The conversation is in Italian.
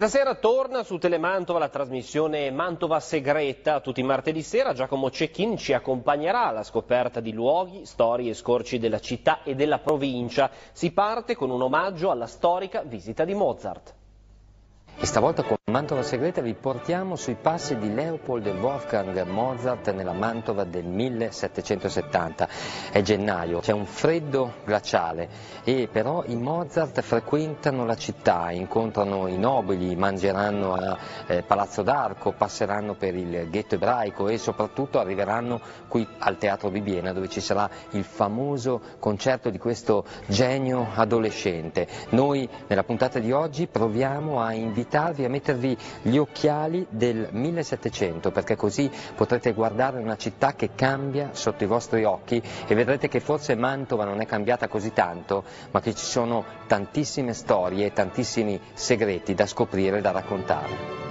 Stasera torna su Telemantova la trasmissione Mantova Segreta. Tutti martedì sera Giacomo Cecchin ci accompagnerà alla scoperta di luoghi, storie e scorci della città e della provincia. Si parte con un omaggio alla storica visita di Mozart. E stavolta con Mantova Segreta vi portiamo sui passi di Leopold Wolfgang Mozart nella Mantova del 1770. È gennaio, c'è un freddo glaciale e però i Mozart frequentano la città, incontrano i nobili, mangeranno a eh, Palazzo d'Arco, passeranno per il ghetto ebraico e soprattutto arriveranno qui al Teatro Bibiena dove ci sarà il famoso concerto di questo genio adolescente. Noi nella puntata di oggi proviamo a invitare invitarvi a mettervi gli occhiali del 1700 perché così potrete guardare una città che cambia sotto i vostri occhi e vedrete che forse Mantova non è cambiata così tanto ma che ci sono tantissime storie e tantissimi segreti da scoprire e da raccontare.